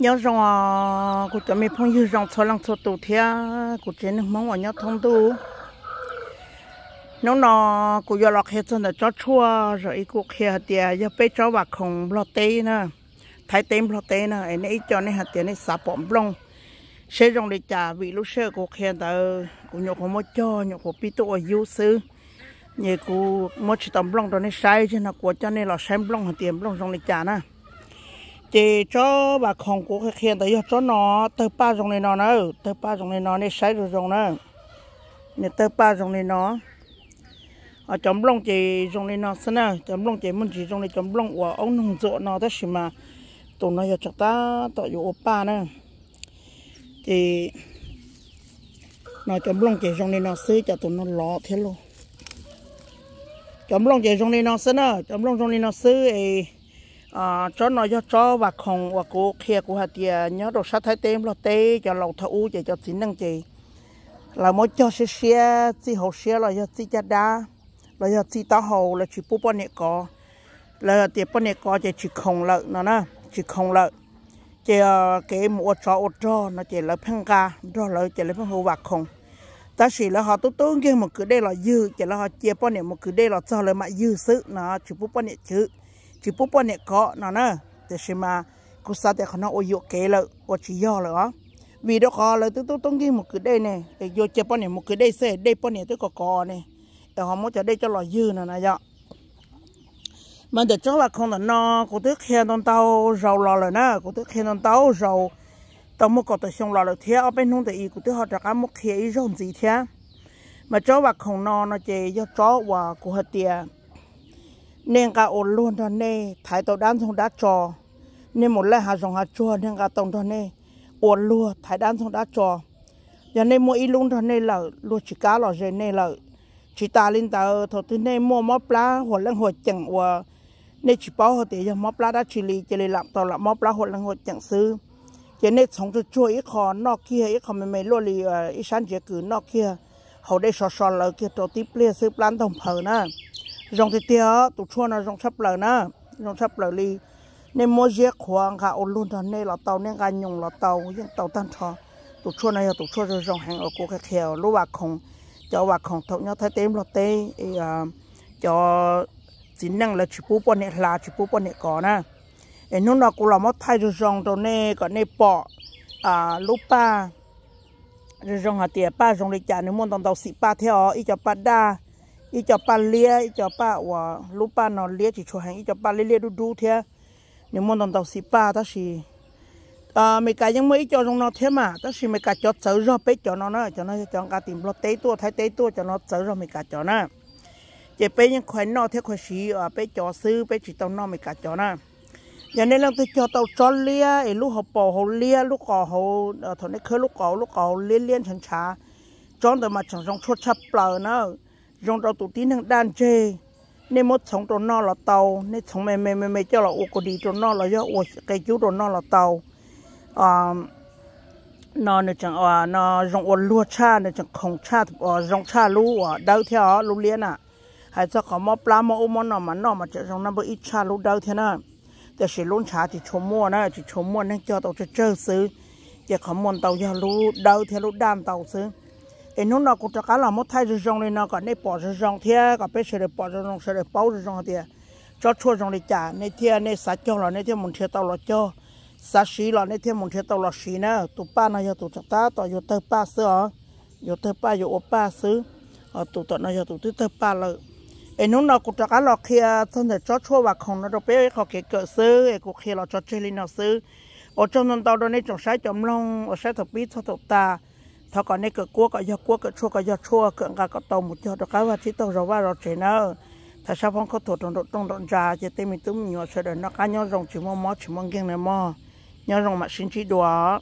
nhớ rằng của cho mình phong như rằng cho lăng cho tổ thia của chế nước mong ở nhớ thông tu nó nó của giờ lọc hết cho nó cho chua rồi cô kia tiền giờ bé cho bà không lo tê nữa thái tem lo tê nữa anh ấy cho nên hạt tiền này sạp bom long sẽ rong để trả vị lúc xưa của kia tờ của nhau không mất cho nhau của pi tu ở yêu sư như cụ mất chỉ tầm long rồi này sai chứ nó cô cho nên là xem long hạt tiền long rong để trả nữa chị cho bà không của cái khiên tới cho nó từ ba dòng này nó nữa từ ba dòng này nó này sai rồi dòng nữa nè từ ba dòng này nó. Ở chấm lông chị dòng này nó xin nào, chấm lông chị muốn chỉ dòng này chấm lông của ông nông rộ nó đó xí mà. Tụi nó giờ chắc ta tội vụ ba nè. Chị nó chấm lông chị dòng này nó xí cho tụi nó lọ thế luôn. Chấm lông chị dòng này nó xin nào, chấm lông dòng này nó xí ấy À, cho nó cho cho và không, và cô kia của hạt tiền nhớ đồ sát thái tem lo tê, cho lầu thấu vậy cho chính năng gì là mỗi cho xe xe chỉ hậu xe là cho chỉ cha đa là cho chỉ tao hậu là chỉ bố bọn nè có. Là tiền bọn nè có chỉ chỉ không lợi nó nè chỉ ờ, không lợi chỉ cái mua cho ô cho nó chỉ là phăng ca đó là chỉ là phăng hậu và không. Ta chỉ là họ tốt tốt kia một cứ đây là dư, chỉ là họ chia bọn nè một cứ đây là cho lời mà dư sự, nó chỉ bố bọn nè chứ chỉ bố bố này có nó nè để xem mà cô sao để nó ôi dụ kế lợi ôi chỉ do lợi vì đó có lợi tôi tôi tung nghĩ một cái đây này để vô chơi bố này một cái đây xe đây bố này tôi có có này để họ muốn cho đây cho lò dư nè nè dạ mà để cho là không là nó cô tức khen con tàu rau lò rồi nè cô tức khen con tàu rau tao một có tàu xong lò rồi thế ở bên nông thì cô tức họ trả cái một kia rau gì thế mà cho là không nó nó chỉ cho chó và cô hết tiền nên cả ổn luôn đó nè thái tàu đan xong đã trò. Nên một lần hà dòng hà chua nên cả tổng đó nè ổn luôn thái đan xong đã trò. Giờ nên mua ít luôn đó nè là luôn chỉ cá lò rồi nè là chỉ ta lên tàu ờ, thôi thứ nè mua móp lá hoặc lăng hoặc chẳng và nên chỉ bảo họ để cho móp lá đã chỉ lì chỉ lì làm tàu làm móp lá hoặc lần hoặc chẳng xứ. Giờ nên sống cho chua ít khó nọ kia ít khó mình mình luôn lì ờ, ít sáng chỉ cứ nọ kia. Họ đây sò sò lợ kia tàu tiếp lia xứ plan tổng phở nè rong thì tia tụ chua nó rong sắp lở nè rong sắp lở li. Nên mua giết khoang cả ôn luôn thôi nên là tàu nên cả nhung là tàu nhưng tàu tan thọ tụ chua này tụ chua rồi rong hàng ở cô cái khéo lúc bạc không cho bạc không thâu nhau thấy tem là tê. Cho à, chính năng là chỉ bố bọn này là chỉ bố bọn này có nè em lúc nào cũng là mất thay rồi rong đồ nè, có nè bỏ à lúc ba rồi rong hạt tiền ba rong lịch trả nếu muốn tàu tàu xị ba theo, ý cho ba đa. อีจอปลาเลียอีจอปลาว่าลูกปลานอนเลียจิชัวแหงอีจอปลาเลียดูดูเทียเนี่มันตอนต่อสีป้าตั้งสีอ่าไม่กายังไม่อีจอรงนอเทียมาตั้งสีไม่กาจอดเสือรอไปจอนอนนะจอนอนจอนกาติมรถเตะตัวไทยเตะตัวจอนอเสือรอไม่กาจอนะเจ็บไปยังแขวนนอเทียแขวนสีอ่าไปจอซื้อไปจิตตอนอไม่กาจอนะอย่างนี้เราจะจอเตาจอนเลียไอลูกหอบปอเเลียลูกกอเขาถอนได้เคยลูกกอลูกกอเลี้ยนเลี้ยนชันช้าจอนแต่มาจังจองชดชับเปล่านาะ rong tàu tụ tín hàng đan chê nên một sống tàu nó là tàu nên sống mày mày mày mày cho là ô cô đi tàu nó là do ô cái chú tàu nó là tàu à nó nó chẳng à nó rong ô lúa cha nó chẳng không cha à rong cha lúa à đâu theo lúa liên à hay cho có mò pla mò ôm nó mà nó mà chỉ rong nó bị ít cha lúa đâu thế nào แต่สิลุ้นชาที่ชมมัวนะที่ชมมัวนั่งเจอตัวจะเจอซื้อจะขมวนเตาจะรู้เดาเทรู้ด้ามเตาซื้อ ấy nó nó cũng cho cá là một thay rồi rong lên nó còn này bỏ rồi rong thế còn bây giờ bỏ rồi rong sẽ bao rồi rong thế cho chua rong này trả này thế này sát cho là này thế muốn chơi tao là cho sát xí là này thế muốn chơi tao là xí nữa tụ ba nó giờ tụ chắc ta tao giờ tơ ba sữa giờ tơ ba giờ ốp ba sữa ở tụ tụ nó giờ tụ tơ ba là ấy nó nó cũng cho cá là. Kia thân thể cho chua và không nó đâu bé họ kể cỡ sữa ấy cũng kia là cho chơi lên nó sữa ở trong nó tao đó này trồng sai trồng long ở sai thập bít thập tụ ta thọ còn này cửa cua, có do cua cửa chua, có do chua cửa gà có tàu một do đó cái và chỉ tàu rồi và rồi chế nó thật sao phong có thổ trong độ trong đoạn già chỉ tên mình tụm nhỏ sợ đời nó cá nhau rồng chỉ mong mò, chỉ mong ngang này mò. Nhau rồng mà xin chỉ đùa.